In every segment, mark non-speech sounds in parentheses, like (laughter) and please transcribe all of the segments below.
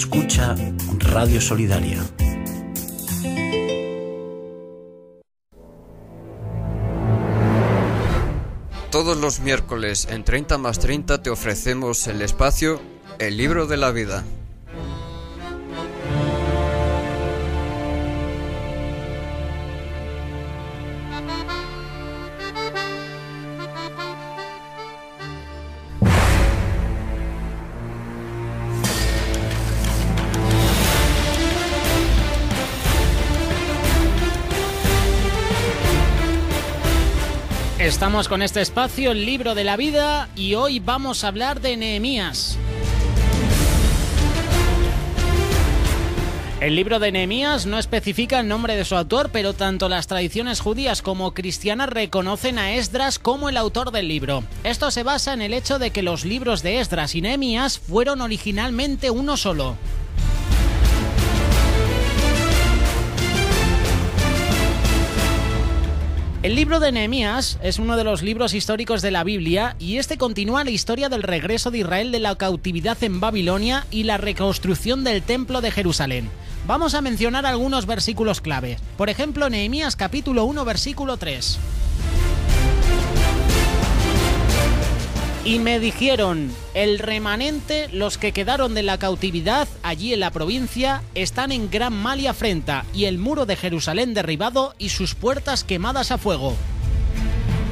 Escucha Radio Solidaria. Todos los miércoles en 30 más 30 te ofrecemos el espacio El libro de la vida. Estamos con este espacio, el libro de la vida, y hoy vamos a hablar de Nehemías. El libro de Nehemías no especifica el nombre de su autor, pero tanto las tradiciones judías como cristianas reconocen a Esdras como el autor del libro. Esto se basa en el hecho de que los libros de Esdras y Nehemías fueron originalmente uno solo. El libro de Nehemías es uno de los libros históricos de la Biblia y este continúa la historia del regreso de Israel de la cautividad en Babilonia y la reconstrucción del templo de Jerusalén. Vamos a mencionar algunos versículos clave. Por ejemplo, Nehemías capítulo 1 versículo 3. Y me dijeron, el remanente, los que quedaron de la cautividad allí en la provincia, están en gran mal y afrenta, y el muro de Jerusalén derribado y sus puertas quemadas a fuego.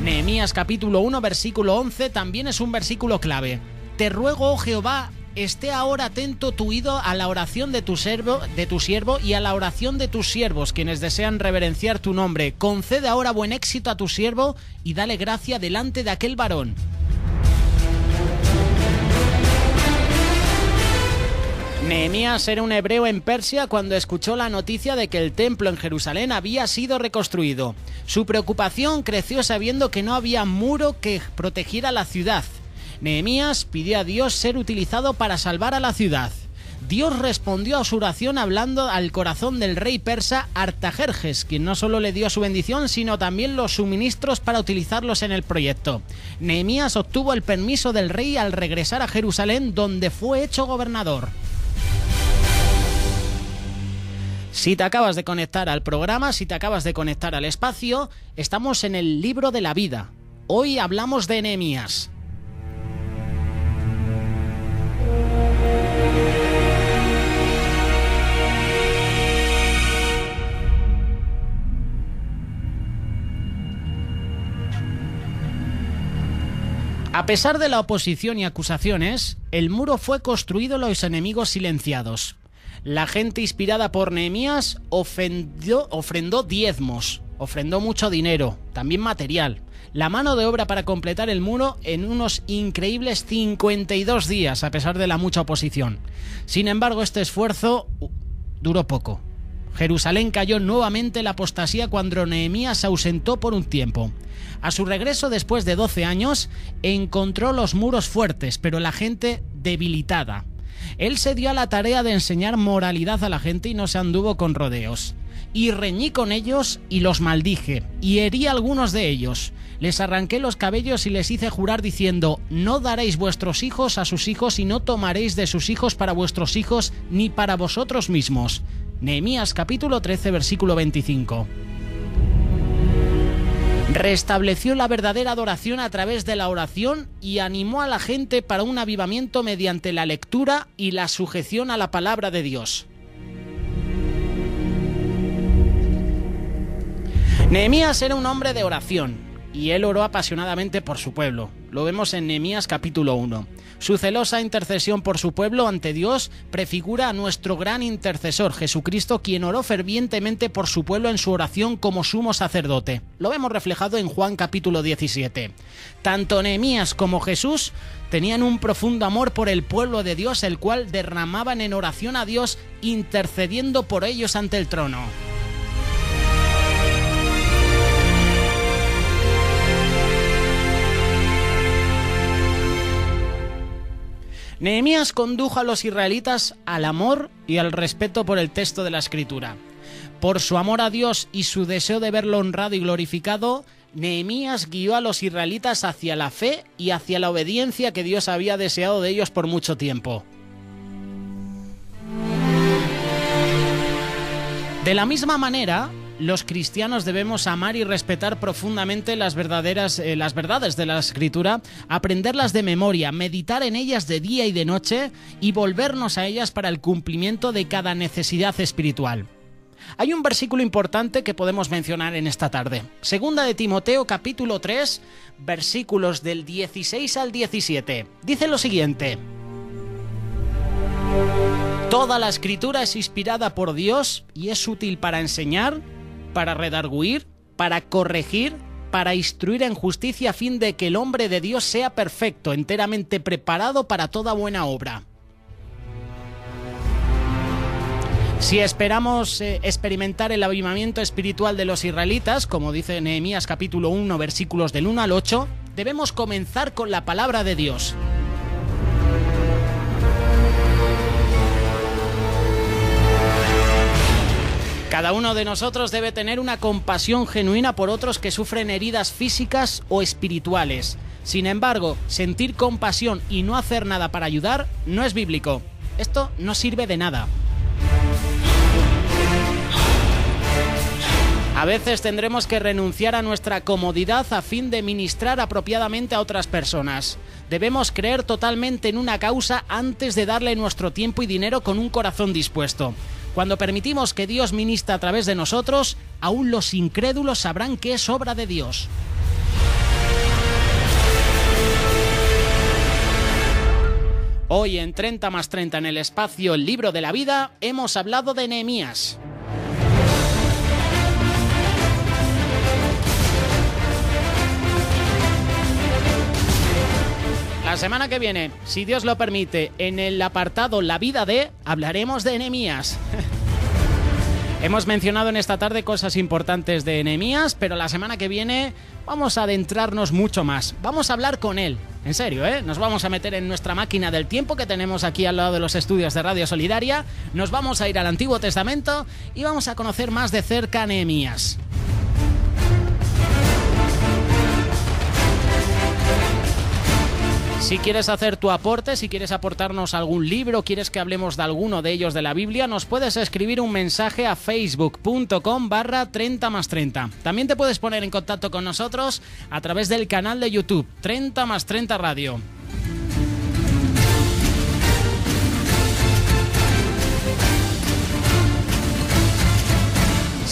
Nehemías capítulo 1 versículo 11 también es un versículo clave. Te ruego, oh Jehová, esté ahora atento tu oído a la oración de tu de tu siervo y a la oración de tus siervos, quienes desean reverenciar tu nombre. Concede ahora buen éxito a tu siervo y dale gracia delante de aquel varón. Nehemías era un hebreo en Persia cuando escuchó la noticia de que el templo en Jerusalén había sido reconstruido. Su preocupación creció sabiendo que no había muro que protegiera la ciudad. Nehemías pidió a Dios ser utilizado para salvar a la ciudad. Dios respondió a su oración hablando al corazón del rey persa Artajerjes, quien no solo le dio su bendición, sino también los suministros para utilizarlos en el proyecto. Nehemías obtuvo el permiso del rey al regresar a Jerusalén, donde fue hecho gobernador. Si te acabas de conectar al programa, si te acabas de conectar al espacio, estamos en el libro de la vida. Hoy hablamos de Nehemías. A pesar de la oposición y acusaciones, el muro fue construido los enemigos silenciados. La gente inspirada por Nehemías ofrendó diezmos, ofrendó mucho dinero, también material. La mano de obra para completar el muro en unos increíbles 52 días, a pesar de la mucha oposición. Sin embargo, este esfuerzo duró poco. Jerusalén cayó nuevamente en la apostasía cuando Nehemías se ausentó por un tiempo. A su regreso después de 12 años, encontró los muros fuertes, pero la gente debilitada. Él se dio a la tarea de enseñar moralidad a la gente y no se anduvo con rodeos. Y reñí con ellos y los maldije, y herí algunos de ellos. Les arranqué los cabellos y les hice jurar diciendo, no daréis vuestros hijos a sus hijos y no tomaréis de sus hijos para vuestros hijos ni para vosotros mismos. Nehemías capítulo 13 versículo 25 restableció la verdadera adoración a través de la oración y animó a la gente para un avivamiento mediante la lectura y la sujeción a la palabra de Dios. Nehemías era un hombre de oración y él oró apasionadamente por su pueblo. Lo vemos en Nehemías capítulo 1. Su celosa intercesión por su pueblo ante Dios prefigura a nuestro gran intercesor Jesucristo, quien oró fervientemente por su pueblo en su oración como sumo sacerdote. Lo vemos reflejado en Juan capítulo 17. Tanto Nehemías como Jesús tenían un profundo amor por el pueblo de Dios, el cual derramaban en oración a Dios intercediendo por ellos ante el trono. Nehemías condujo a los israelitas al amor y al respeto por el texto de la Escritura. Por su amor a Dios y su deseo de verlo honrado y glorificado, Nehemías guió a los israelitas hacia la fe y hacia la obediencia que Dios había deseado de ellos por mucho tiempo. De la misma manera, los cristianos debemos amar y respetar profundamente las verdaderas eh, las verdades de la escritura, aprenderlas de memoria, meditar en ellas de día y de noche y volvernos a ellas para el cumplimiento de cada necesidad espiritual. Hay un versículo importante que podemos mencionar en esta tarde. Segunda de Timoteo capítulo 3, versículos del 16 al 17. Dice lo siguiente: Toda la escritura es inspirada por Dios y es útil para enseñar, para redarguir, para corregir, para instruir en justicia a fin de que el hombre de Dios sea perfecto, enteramente preparado para toda buena obra. Si esperamos eh, experimentar el avivamiento espiritual de los israelitas, como dice Nehemías capítulo 1 versículos del 1 al 8, debemos comenzar con la palabra de Dios. Cada uno de nosotros debe tener una compasión genuina por otros que sufren heridas físicas o espirituales. Sin embargo, sentir compasión y no hacer nada para ayudar no es bíblico. Esto no sirve de nada. A veces tendremos que renunciar a nuestra comodidad a fin de ministrar apropiadamente a otras personas. Debemos creer totalmente en una causa antes de darle nuestro tiempo y dinero con un corazón dispuesto. Cuando permitimos que Dios ministra a través de nosotros, aún los incrédulos sabrán que es obra de Dios. Hoy en 30 más 30 en el espacio El libro de la vida hemos hablado de Nehemías. Semana que viene, si Dios lo permite, en el apartado La vida de, hablaremos de enemías. (laughs) Hemos mencionado en esta tarde cosas importantes de enemías, pero la semana que viene vamos a adentrarnos mucho más. Vamos a hablar con él. En serio, ¿eh? Nos vamos a meter en nuestra máquina del tiempo que tenemos aquí al lado de los estudios de Radio Solidaria. Nos vamos a ir al Antiguo Testamento y vamos a conocer más de cerca a Nehemías. Si quieres hacer tu aporte, si quieres aportarnos algún libro, quieres que hablemos de alguno de ellos de la Biblia, nos puedes escribir un mensaje a facebook.com barra 30 más 30. También te puedes poner en contacto con nosotros a través del canal de YouTube 30 más 30 Radio.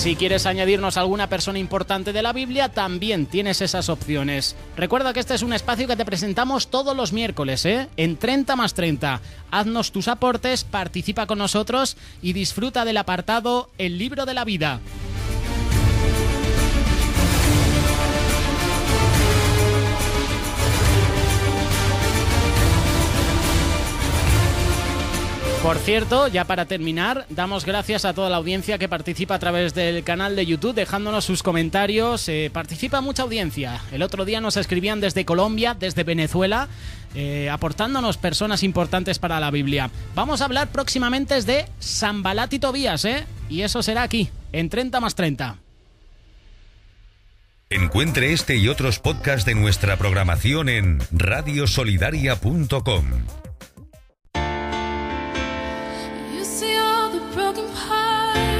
Si quieres añadirnos alguna persona importante de la Biblia, también tienes esas opciones. Recuerda que este es un espacio que te presentamos todos los miércoles, ¿eh? En 30 más 30. Haznos tus aportes, participa con nosotros y disfruta del apartado El libro de la vida. Por cierto, ya para terminar, damos gracias a toda la audiencia que participa a través del canal de YouTube, dejándonos sus comentarios. Eh, participa mucha audiencia. El otro día nos escribían desde Colombia, desde Venezuela, eh, aportándonos personas importantes para la Biblia. Vamos a hablar próximamente de Sambalat y Tobías, ¿eh? Y eso será aquí, en 30 más 30. Encuentre este y otros podcasts de nuestra programación en radiosolidaria.com. broken heart.